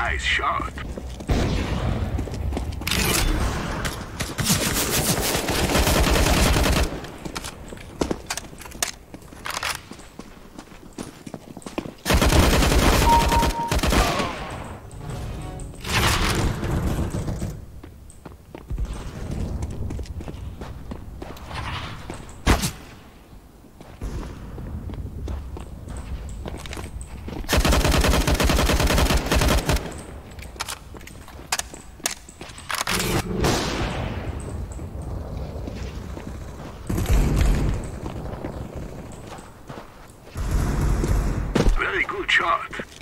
Nice shot. full chart.